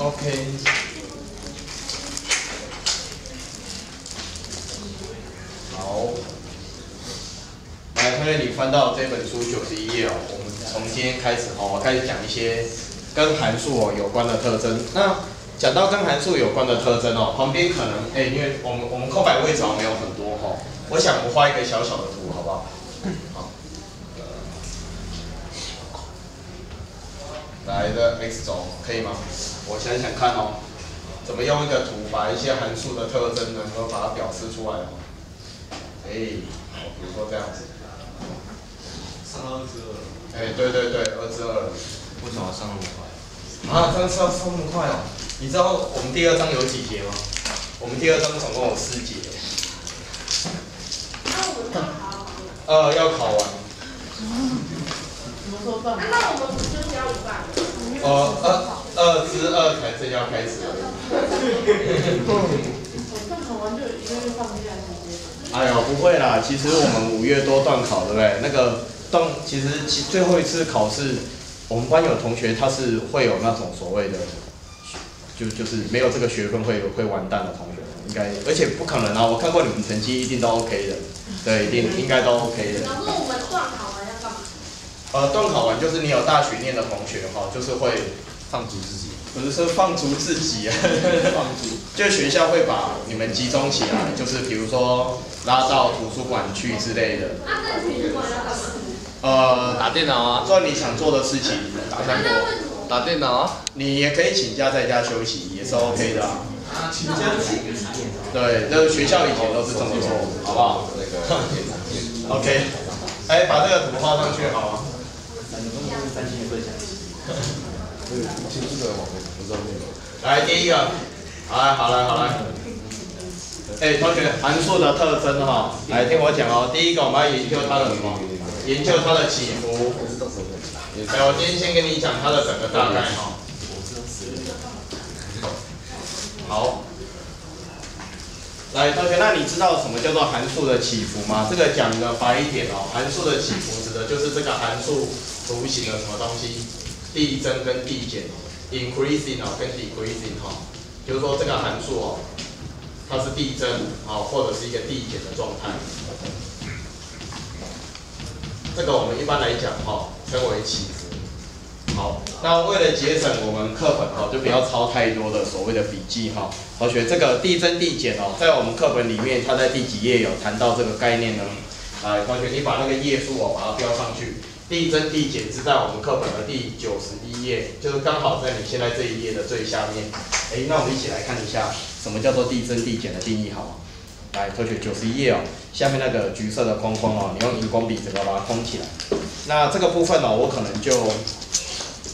OK。好，来，同学，你翻到这本书九十一页哦。我们从今天开始哦，我开始讲一些跟函数哦有关的特征。那讲到跟函数有关的特征哦，旁边可能哎，因为我们我们空白位置好像没有很多哈，我想我画一个小小的图，好不好？好。来的 x 轴可以吗？我想想看哦，怎么用一个图把一些函数的特征能够把它表示出来哦？哎，好，比如说这样子。上二之二。哎，对对对，二十二。为什么上那么快？啊，这样上上那么快哦？你知道我们第二章有几节吗？我们第二章总共有四节。那我们要考？呃，要考完。什么时候断？那我们不就是要一半？呃，二二之二才正要开始。段考完就一个月放假时间。哎呦，不会啦，其实我们五月多断考，对不对？那个断其实其最后一次考试，我们班有同学他是会有那种所谓的，就就是没有这个学分会会完蛋的同学，应该而且不可能啊！我看过你们成绩一定都 OK 的，对，一定应该都 OK 的。老师，我们断考？呃，段考完就是你有大学念的同学哈，就是会放逐自己。不是说放逐自己啊，放逐。就学校会把你们集中起来，就是比如说拉到图书馆去之类的。啊，那图书馆要干嘛？呃，打电脑啊。做你想做的事情，打三国。打电脑啊。你也可以请假在家休息，也是 OK 的。啊，请假请对，这个学校以前都是这么做，好不好？那个。OK，哎，把这个图画上去好吗？三星分享。对，亲自的网络不知道内容。来第一个，好来，好来，好来。哎，同学，函数的特征哈，来听我讲哦。第一个，我们要研究它的什么？研究它的起伏。哎，我今天先跟你讲它的整个大概哈。好。来，同学，那你知道什么叫做函数的起伏吗？这个讲的白一点哦，函数的起伏指的就是这个函数图形的什么东西？递增跟递减，increasing 哦跟 decreasing 哈，就是说这个函数哦，它是递增啊，或者是一个递减的状态。这个我们一般来讲哈，称为起伏。好，那为了节省我们课本哈，就不要抄太多的所谓的笔记哈。同学，这个递增递减哦，在我们课本里面，它在第几页有谈到这个概念呢？来，同学，你把那个页数哦，把它标上去。递增递减是在我们课本的第九十一页，就是刚好在你现在这一页的最下面。哎，那我们一起来看一下什么叫做递增递减的定义，好吗？来，同学，九十一页哦，下面那个橘色的框框哦，你用荧光笔整个把它框起来。那这个部分呢，我可能就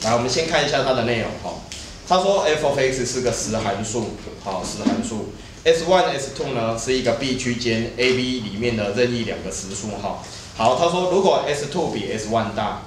来，我们先看一下它的内容哈。他说 f of x 是个实函数，好，实函数。s1 s2 呢是一个 B 区间 AB 里面的任意两个实数哈。好，他说如果 s two 比 s one 大，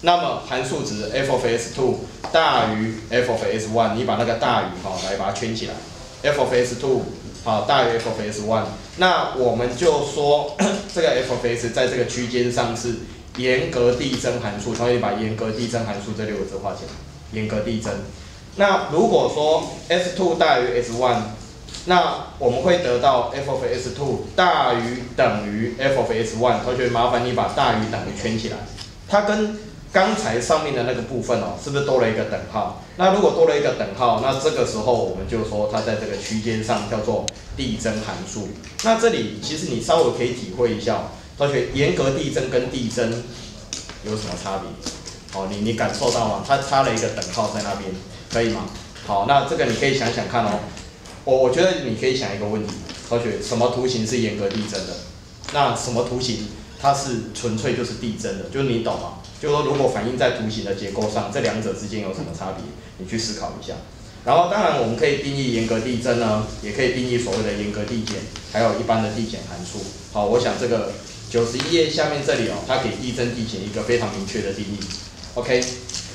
那么函数值 f of s two 大于 f of s one 你把那个大于哈来把它圈起来，f of s two 好大于 f of s one 那我们就说 这个 f of s 在这个区间上是严格递增函数，所以把严格递增函数这六个字画起来，严格递增。那如果说 s two 大于 s one 那我们会得到 f of s2 大于等于 f of s1，同学麻烦你把大于等于圈起来。它跟刚才上面的那个部分哦，是不是多了一个等号？那如果多了一个等号，那这个时候我们就说它在这个区间上叫做递增函数。那这里其实你稍微可以体会一下，同学严格递增跟递增有什么差别？好，你你感受到吗？它差了一个等号在那边，可以吗？好，那这个你可以想想看哦。我我觉得你可以想一个问题，同学，什么图形是严格递增的？那什么图形它是纯粹就是递增的？就是你懂吗？就是说如果反映在图形的结构上，这两者之间有什么差别？你去思考一下。然后当然我们可以定义严格递增呢，也可以定义所谓的严格递减，还有一般的递减函数。好，我想这个九十一页下面这里哦，它给递增递减一个非常明确的定义。OK，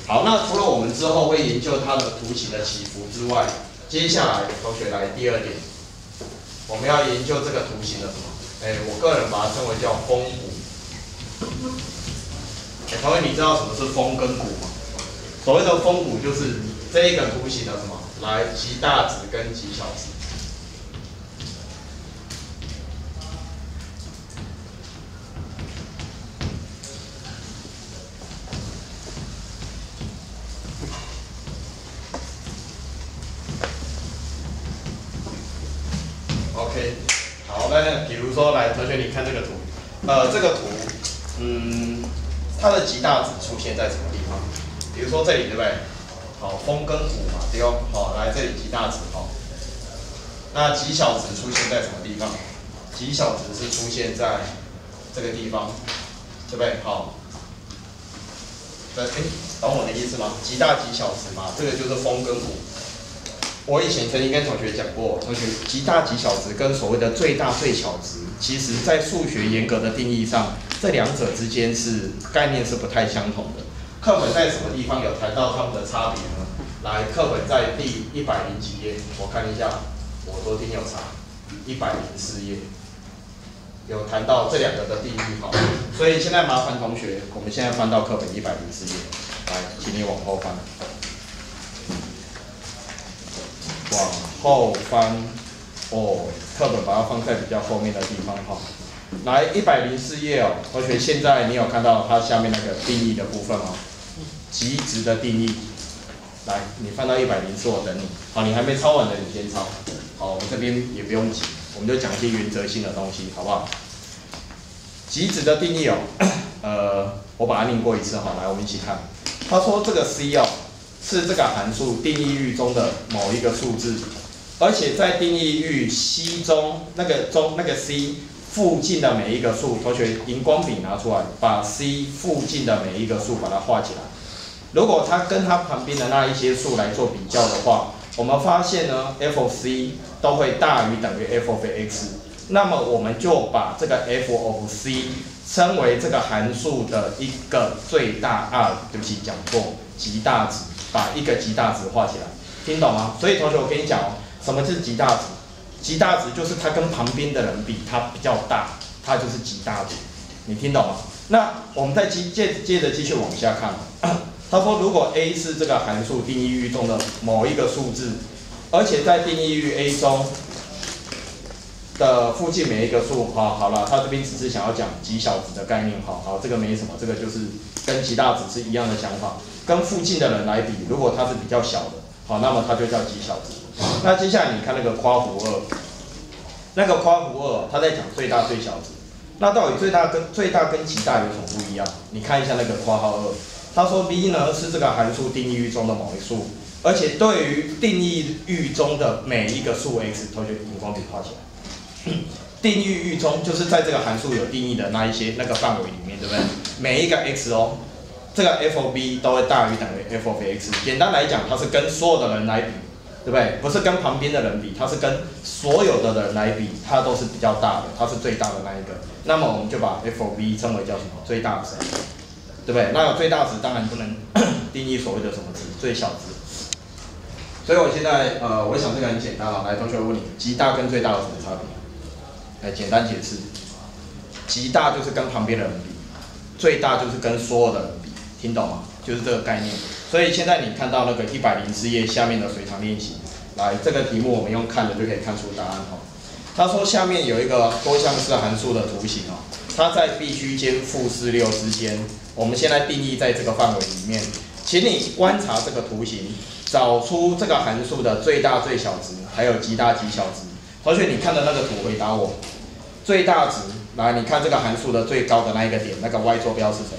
好，那除了我们之后会研究它的图形的起伏之外，接下来，同学来第二点，我们要研究这个图形的什么？哎，我个人把它称为叫峰谷。哎，同学，你知道什么是峰跟谷吗？所谓的峰谷就是这一个图形的什么来极大值跟极小值。OK，好，那比如说来同学，你看这个图，呃，这个图，嗯，它的极大值出现在什么地方？比如说这里对不对？好，风跟谷嘛，对哦。好，来这里极大值好，那极小值出现在什么地方？极小值是出现在这个地方，对不对？好，对，哎，懂我的意思吗？极大极小值嘛，这个就是风跟谷。我以前曾经跟同学讲过，同学极大极小值跟所谓的最大最小值，其实在数学严格的定义上，这两者之间是概念是不太相同的。课本在什么地方有谈到它们的差别呢？来，课本在第一百零几页，我看一下，我昨天有查，一百零四页有谈到这两个的定义。哈，所以现在麻烦同学，我们现在翻到课本一百零四页，来，请你往后翻。往后翻，哦，课本把它放在比较后面的地方哈。来，一百零四页哦，同学，现在你有看到它下面那个定义的部分吗？极值的定义。来，你翻到一百零四，我等你。好，你还没抄完的，你先抄。好，我们这边也不用急，我们就讲一些原则性的东西，好不好？极值的定义哦，呃，我把它念过一次哈，来，我们一起看。他说这个 C 哦。是这个函数定义域中的某一个数字，而且在定义域 C 中那个中那个 C 附近的每一个数，同学荧光笔拿出来，把 C 附近的每一个数把它画起来。如果它跟它旁边的那一些数来做比较的话，我们发现呢，f of c 都会大于等于 f of x，那么我们就把这个 f of c 称为这个函数的一个最大啊，对不起，讲错，极大值。把一个极大值画起来，听懂吗？所以同学，我跟你讲哦，什么是极大值？极大值就是它跟旁边的人比，它比较大，它就是极大值。你听懂吗？那我们再接接接着继续往下看。他说，如果 a 是这个函数定义域中的某一个数字，而且在定义域 a 中的附近每一个数，好，好了，他这边只是想要讲极小值的概念，好好，这个没什么，这个就是跟极大值是一样的想法。跟附近的人来比，如果它是比较小的，好，那么它就叫极小值。那接下来你看那个夸弧二，那个夸弧二，它在讲最大最小值。那到底最大跟最大跟极大有什么不一样？你看一下那个括号二，他说 b 呢是这个函数定义域中的某一数，而且对于定义域中的每一个数 x，同学荧光笔画起来。定义域中就是在这个函数有定义的那一些那个范围里面，对不对？每一个 x 哦。这个 f of b 都会大于等于 f of x。简单来讲，它是跟所有的人来比，对不对？不是跟旁边的人比，它是跟所有的人来比，它都是比较大的，它是最大的那一个。那么我们就把 f of b 称为叫什么？最大值，对不对？那最大值当然不能 定义所谓的什么值，最小值。所以我现在呃，我想这个很简单啊。来，同学问你，极大跟最大有什么差别？来，简单解释，极大就是跟旁边的人比。最大就是跟所有的人比，听懂吗？就是这个概念。所以现在你看到那个一百零四页下面的随堂练习，来这个题目我们用看的就可以看出答案哈。他说下面有一个多项式函数的图形哦，它在必须间负四六之间，我们现在定义在这个范围里面，请你观察这个图形，找出这个函数的最大最小值，还有极大极小值。同学，你看的那个图回答我，最大值。来，你看这个函数的最高的那一个点，那个 y 坐标是谁？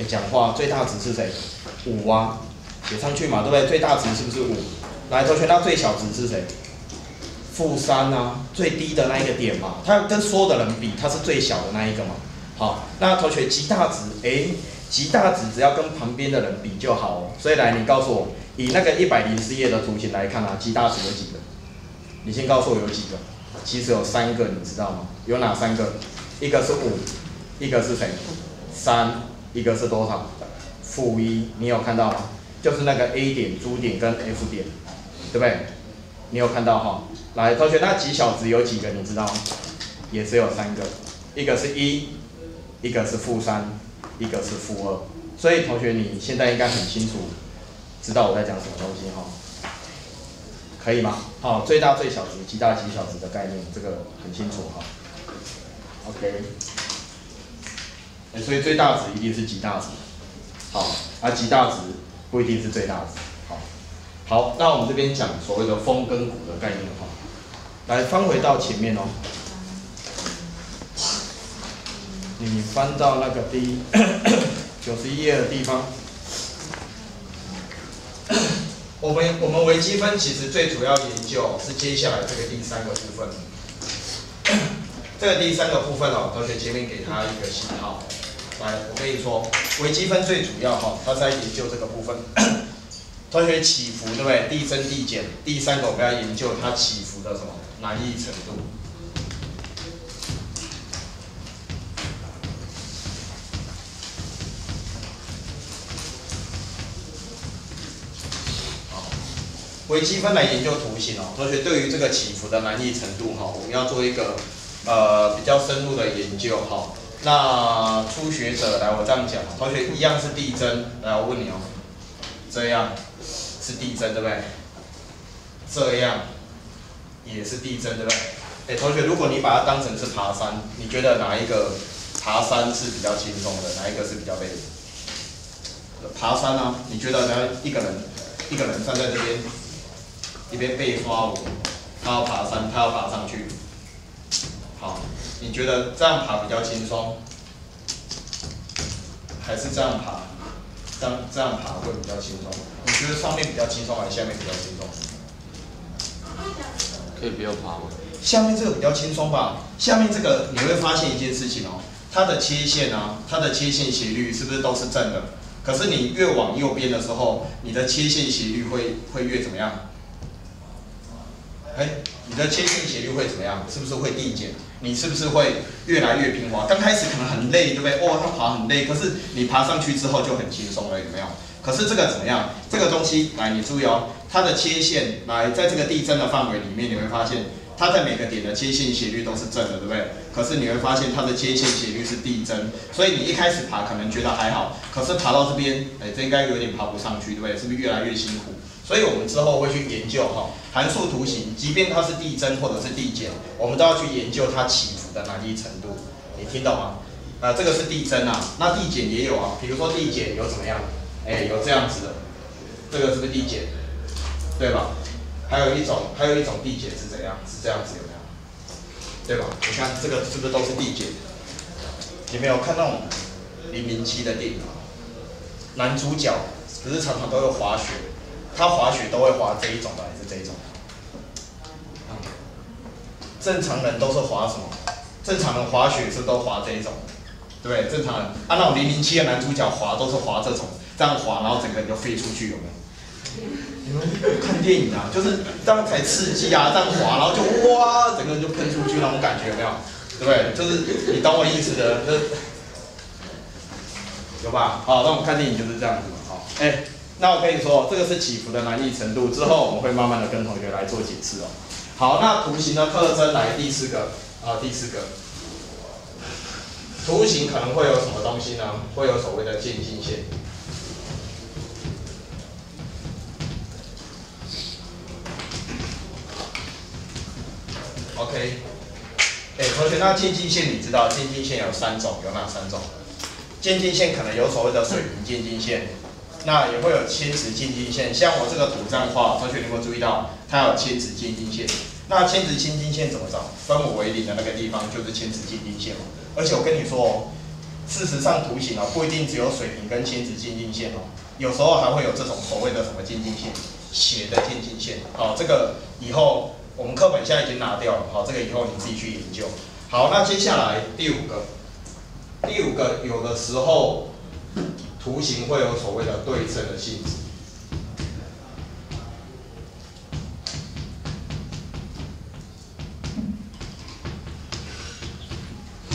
你讲话，最大值是谁？五啊，写上去嘛，对不对？最大值是不是五？来，同学，那最小值是谁？负三啊，最低的那一个点嘛，它跟所有的人比，它是最小的那一个嘛。好，那同学极大值，哎，极大值只要跟旁边的人比就好哦。所以来，你告诉我，以那个一百零四页的图形来看啊，极大值有几个？你先告诉我有几个？其实有三个，你知道吗？有哪三个？一个是五，一个是谁？三，一个是多少？负一。你有看到吗？就是那个 A 点、珠点跟 F 点，对不对？你有看到哈？来，同学，那极小值有几个？你知道吗？也只有三个，一个是一，一个是负三，一个是负二。所以同学，你现在应该很清楚，知道我在讲什么东西哈？可以吗？好，最大最小值、极大极小值的概念，这个很清楚哈。OK，所以最大值一定是极大值，好，而极大值不一定是最大值，好。好，那我们这边讲所谓的风跟谷的概念哈，来翻回到前面哦，你翻到那个第九十一页的地方。我们我们微积分其实最主要研究是接下来这个第三个部分，这个第三个部分哦，同学前面给他一个信号，来，我跟你说，微积分最主要哈，它在研究这个部分，同学起伏对不对？递增递减，第三个我们要研究它起伏的什么难易程度。微积分来研究图形哦，同学对于这个起伏的难易程度哈，我们要做一个呃比较深入的研究哈。那初学者来，我这样讲，同学一样是递增，来我问你哦，这样是递增对不对？这样也是递增对不对？哎，同学，如果你把它当成是爬山，你觉得哪一个爬山是比较轻松的？哪一个是比较累？爬山呢？你觉得呢？一个人一个人站在这边。一边被刷我，他要爬山，他要爬上去。你觉得这样爬比较轻松，还是这样爬？这样这样爬会比较轻松？你觉得上面比较轻松，还是下面比较轻松？可以不要爬吗？下面这个比较轻松吧。下面这个你会发现一件事情哦，它的切线啊，它的切线斜率是不是都是正的？可是你越往右边的时候，你的切线斜率会会越怎么样？哎，你的切线斜率会怎么样？是不是会递减？你是不是会越来越平滑？刚开始可能很累，对不对？哦，它爬很累，可是你爬上去之后就很轻松了，有没有？可是这个怎么样？这个东西，来，你注意哦，它的切线，来，在这个递增的范围里面，你会发现它在每个点的切线斜率都是正的，对不对？可是你会发现它的切线斜率是递增，所以你一开始爬可能觉得还好，可是爬到这边，哎，这应该有点爬不上去，对不对？是不是越来越辛苦？所以我们之后会去研究哈函数图形，即便它是递增或者是递减，我们都要去研究它起伏的难易程度。你听懂吗？啊，这个是递增啊，那递减也有啊，比如说递减有怎么样？哎，有这样子的，这个是不是递减？对吧？还有一种，还有一种递减是怎样？是这样子有没有？对吧？你看这个是不是都是递减？有没有看那种零零七的电影？男主角不是常常都有滑雪？他滑雪都会滑这一种的还是这一种？正常人都是滑什么？正常人滑雪是都滑这一种，对不对？正常人，啊那种零零七的男主角滑都是滑这种，这样滑，然后整个人就飞出去，有没有？你们看电影啊，就是这样才刺激啊，这样滑，然后就哇，整个人就喷出去那种感觉，有没有？对不对？就是你懂我意思的，就有吧？好，那我们看电影就是这样子嘛，好，哎。那我跟你说，这个是起伏的难易程度。之后我们会慢慢的跟同学来做解释哦。好，那图形的特征来第四个啊，第四个，图形可能会有什么东西呢？会有所谓的渐近线。OK，哎，同学，那渐近线你知道渐近线有三种，有哪三种？渐近线可能有所谓的水平渐近线。那也会有千值渐近线，像我这个图这样画，同学你有没有注意到它有千值渐近线？那千值渐近线怎么找？分母为零的那个地方就是千值渐近线嘛。而且我跟你说哦，事实上图形哦不一定只有水平跟千值渐近线哦，有时候还会有这种所谓的什么渐近线，斜的渐近线。好，这个以后我们课本现在已经拿掉了，好，这个以后你自己去研究。好，那接下来第五个，第五个有的时候。图形会有所谓的对称的性质。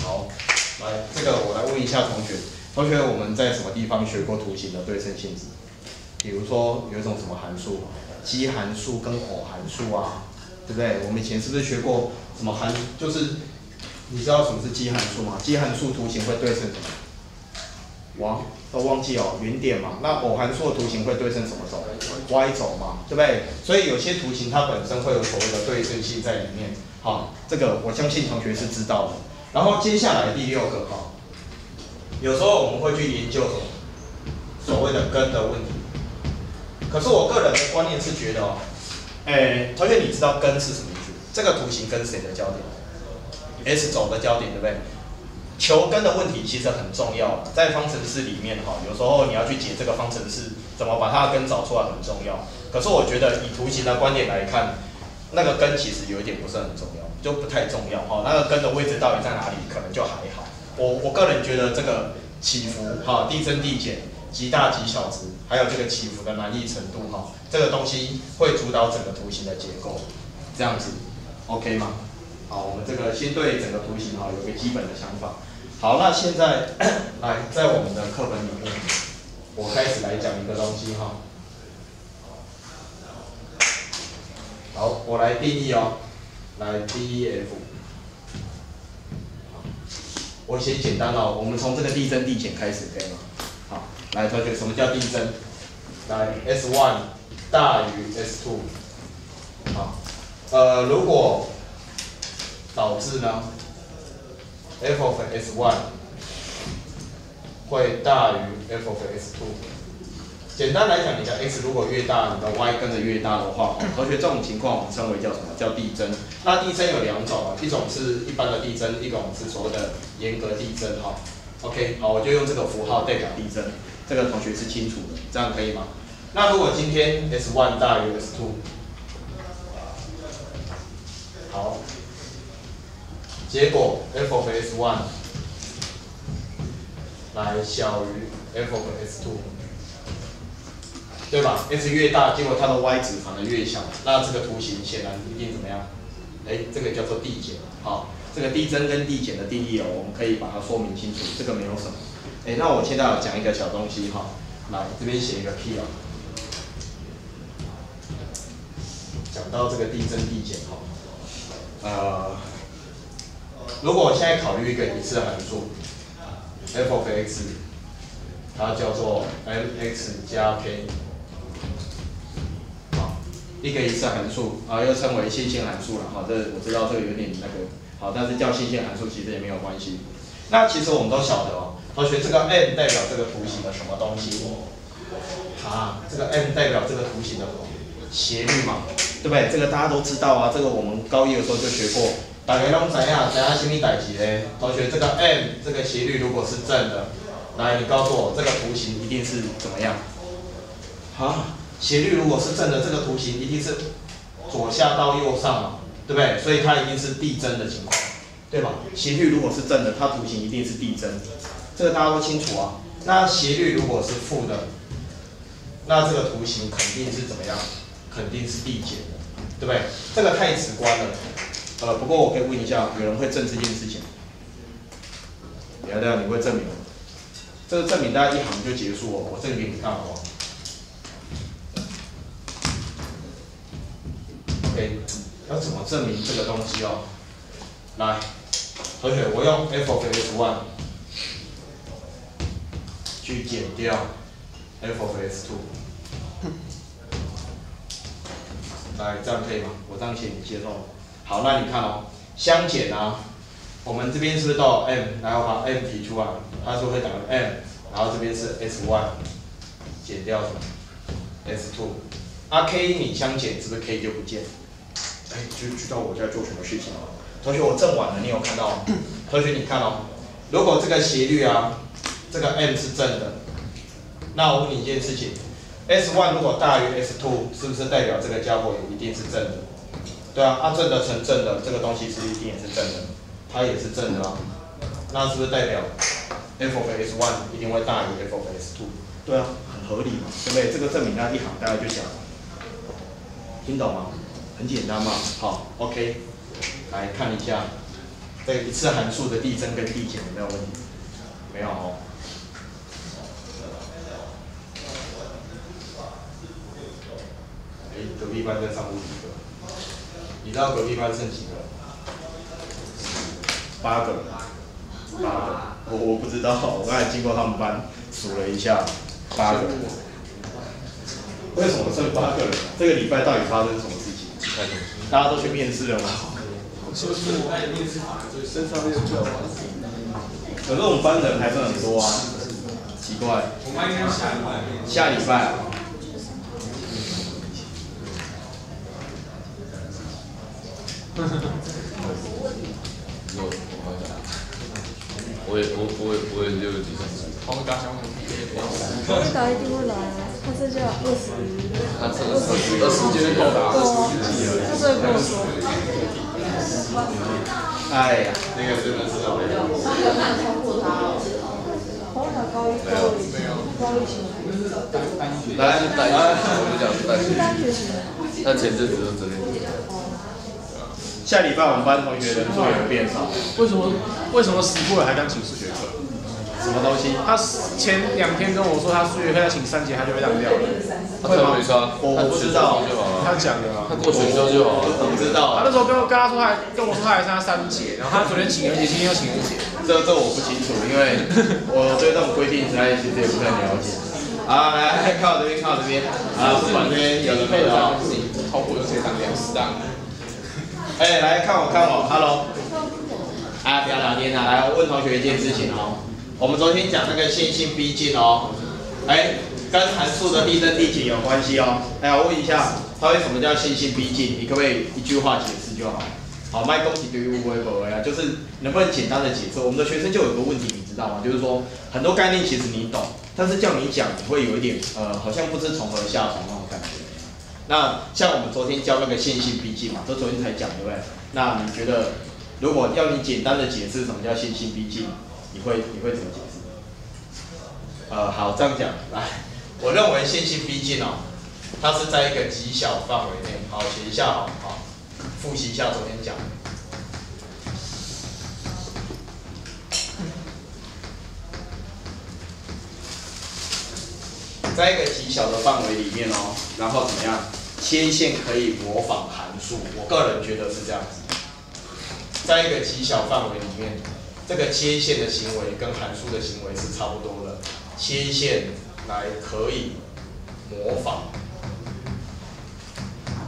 好，来这个我来问一下同学，同学我们在什么地方学过图形的对称性质？比如说有一种什么函数，奇函数跟偶函数啊，对不对？我们以前是不是学过什么函？就是你知道什么是奇函数吗？奇函数图形会对称什么？哇，都忘记哦，原点嘛。那偶函数的图形会对称什么轴？y 轴嘛，对不对？所以有些图形它本身会有所谓的对称性在里面。好，这个我相信同学是知道的。然后接下来第六个哈，有时候我们会去研究所谓的根的问题。可是我个人的观念是觉得哦，哎，同学你知道根是什么意思？这个图形跟谁的交点？S 轴的交点，对不对？求根的问题其实很重要，在方程式里面哈，有时候你要去解这个方程式，怎么把它的根找出来很重要。可是我觉得以图形的观点来看，那个根其实有一点不是很重要，就不太重要哈。那个根的位置到底在哪里，可能就还好。我我个人觉得这个起伏哈，递增递减，极大极小值，还有这个起伏的难易程度哈，这个东西会主导整个图形的结构，这样子，OK 吗？好，我们这个先对整个图形哈有个基本的想法。好，那现在 来在我们的课本里面，我开始来讲一个东西哈。好，我来定义哦，来 DEF。我先简单哦，我们从这个递增递减开始，可以吗？好，来同学，什么叫递增？来，S1 大于 S2。好，呃，如果导致呢，f of s1 会大于 f of s2。简单来讲，你的 x 如果越大，你的 y 跟着越大的话，同学这种情况我们称为叫什么？叫递增。那递增有两种啊，一种是一般的递增，一种是所谓的严格递增哈。OK，好，我就用这个符号代表递增，这个同学是清楚的，这样可以吗？那如果今天 s1 大于 s2，好。结果 f of s1 来小于 f of s2，对吧？s 越大，结果它的 y 值反而越小，那这个图形显然一定怎么样？哎，这个叫做递减。好，这个递增跟递减的定义哦，我们可以把它说明清楚，这个没有什么。哎，那我现在要讲一个小东西哈，来这边写一个 key 啊，讲到这个递增递减哈，呃。如果我现在考虑一个一次函数，f of x，它叫做 m(x) 加 k，好，一个一次函数，啊，又称为线性函数了，哈，这我知道这个有点那个，好，但是叫线性函数其实也没有关系。那其实我们都晓得哦，同学，这个 m 代表这个图形的什么东西？啊，这个 m 代表这个图形的斜率嘛，对不对？这个大家都知道啊，这个我们高一的时候就学过。大家拢知影，知影什么代志咧？同学，这个 m 这个斜率如果是正的，来，你告诉我这个图形一定是怎么样？好，斜率如果是正的，这个图形一定是左下到右上嘛，对不对？所以它一定是递增的情况，对吧？斜率如果是正的，它图形一定是递增，这个大家都清楚啊。那斜率如果是负的，那这个图形肯定是怎么样？肯定是递减的，对不对？这个太直观了。呃，不过我可以问一下，有人会证这件事情？聊聊你会证明？这个证明大家一行就结束哦，我证给你看好不好？OK，要怎么证明这个东西哦？来，同学，我用 f of s1 去减掉 f of s2，来，这样可以吗？我这样写你接受吗？好，那你看哦，相减啊，我们这边是不是都有 m，然后把 m 提出来，它是会等于 m，然后这边是 s1 减掉什么 s2，啊 k 你相减是不是 k 就不见？哎，就知道我在做什么事情了。同学，我正完了，你有看到吗？同学，你看哦，如果这个斜率啊，这个 m 是正的，那我问你一件事情，s1 如果大于 s2，是不是代表这个家伙也一定是正的？对啊，它正的成正的，这个东西是一定也是正的，它也是正的啊，那是不是代表 f of s1 一定会大于 f of s2？对啊，很合理嘛，对不对？这个证明那一行大家就讲，听懂吗？很简单嘛，好，OK，来看一下，这一次函数的递增跟递减有没有问题？没有哦。哎，隔壁班在上物理课。你知道隔壁班剩几个？八个，八个。我我不知道，我刚才经过他们班，数了一下，八个人。为什么剩八个人？这个礼拜到底发生什么事情？大家都去面试了吗？身上面就可是我们班人还是很多啊，奇怪。我们应该下礼拜。下礼拜我也我我也我也六个几次，黄大香高一达一定会来，他剩下二十，他这二十二十节扣打，对啊，他所以跟我说，哎呀，那个真的是让人超过他哦。黄达高一高一高一起来来，我就讲但是单学期但前阵子就真的，下礼拜我们班同学人数也会变少。为什么为什么死不了还敢请数学课？什么东西？他前两天跟我说他数学课要请三节，他就被当掉了。他特没差，我我不知道他讲的啊他。过选修就好了。我不知道啊，他那时候跟我跟他说，他还跟我说他还剩下三节，然后他昨天请了一节，今天又请了一节。这这我不清楚，因为我对这种规定实在其实也不太了解。啊，来看我这边，看我这边。啊，不管这边有人没有？超过就直接当两四档。哎，来看我，看我，Hello。哎，不要聊天了，来我问同学一件事情哦。我们昨天讲那个线性逼近哦，哎，跟函数的递增递减有关系哦。哎，我问一下，它为什么叫线性逼近？你可不可以一句话解释就好？好，麦恭喜对于微博啊，就是能不能简单的解释？我们的学生就有个问题，你知道吗？就是说很多概念其实你懂，但是叫你讲，你会有一点呃，好像不知从何下手那种感觉。那像我们昨天教那个线性逼近嘛，都昨天才讲，对不对？那你觉得如果要你简单的解释什么叫线性逼近，你会你会怎么解释？呃，好，这样讲，来，我认为线性逼近哦，它是在一个极小范围内，好，写一下好，好，复习一下昨天讲的。在一个极小的范围里面哦，然后怎么样？切线可以模仿函数，我个人觉得是这样子。在一个极小范围里面，这个切线的行为跟函数的行为是差不多的。切线来可以模仿，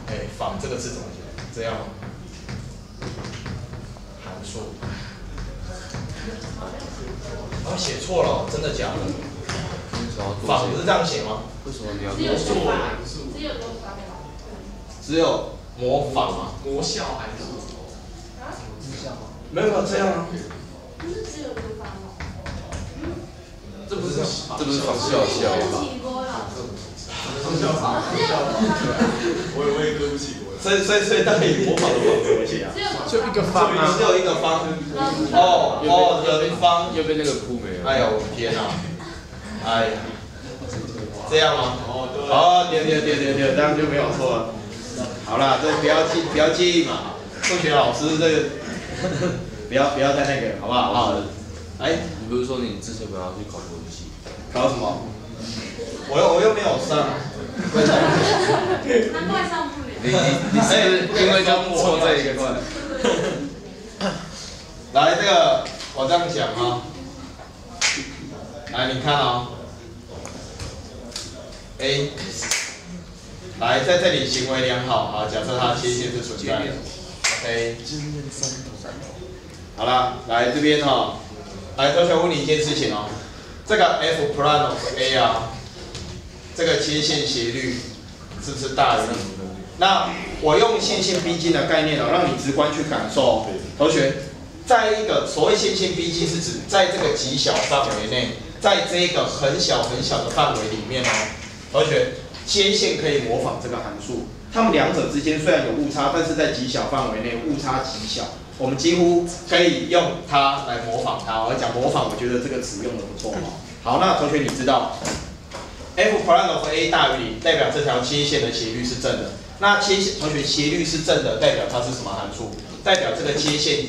哎，仿这个字怎么写？这样？函数。啊，写错了，真的假的？仿不是这样写吗？为什么你要只有多多法，只有多法。只有模仿吗？魔效函数。没有没有这样啊。不是只有多法吗？这不是这不是仿效效吗？起锅了。我也我也对不起我。所以所以所以到底模仿的方怎么写啊？只有就一个方啊只。有一个方。哦哦，人方。又被那个铺没了。哎呦，我的天哪！哎呀，这样吗？哦，对对对对对，这样就没有错了。好啦，这不要记不要介意嘛，数学老师这个不要不要再那个，好不好？好。哎，你不是说你之前本来要去考国语系？搞什么？我又我又没有上。难怪上不了。你你你是因为就错这一个字？来，这个我这样讲啊。来，你看啊、A，来在这里行为良好好，假设它切线是存在的，OK。好了，来这边哈、来同学问你一件事情哦，这个 f prime of a 啊，这个切线斜率是不是大于零？那我用线性逼近的概念哦，让你直观去感受哦。同学，在一个所谓线性逼近是指在这个极小范围内，在这个很小很小的范围里面哦，而且，切线可以模仿这个函数，它们两者之间虽然有误差，但是在极小范围内误差极小，我们几乎可以用它来模仿它。我讲模仿，我觉得这个词用的不错哦。好，那同学你知道 f prime of a 大于零，代表这条切线的斜率是正的。那切线同学斜率是正的，代表它是什么函数？代表这个切线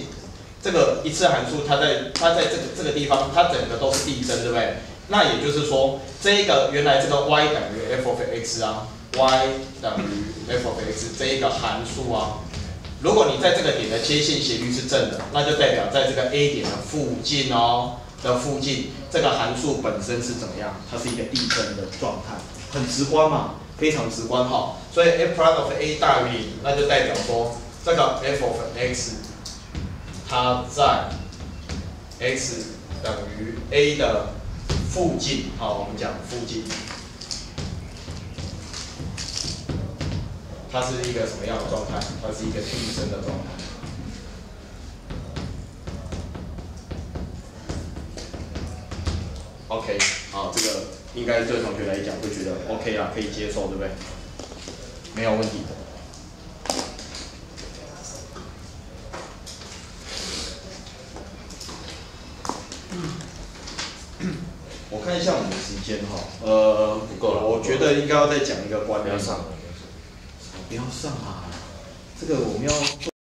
这个一次函数，它在它在这个这个地方，它整个都是递增，对不对？那也就是说，这个原来这个 y 等于 f of x 啊，y 等于 f of x 这一个函数啊，如果你在这个点的切线斜率是正的，那就代表在这个 A 点的附近哦，的附近，这个函数本身是怎么样？它是一个递增的状态，很直观嘛，非常直观哈。所以 f prime of a 大于零，那就代表说这个 f of x 它在 x 等于 a 的附近，好，我们讲附近，它是一个什么样的状态？它是一个递增的状态。OK，好，这个应该对同学来讲会觉得 OK 啊，可以接受，对不对？没有问题的。我看一下我们的时间哈，呃，不够了我觉得应该要再讲一个观念。不要上了。不要上啊，这个我们要。